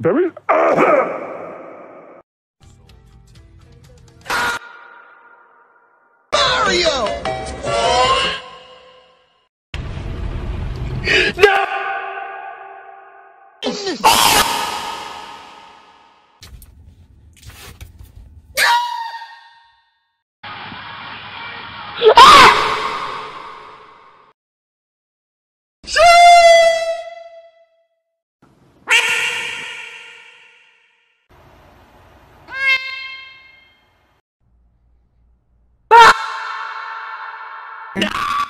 Very. Mario! no! No!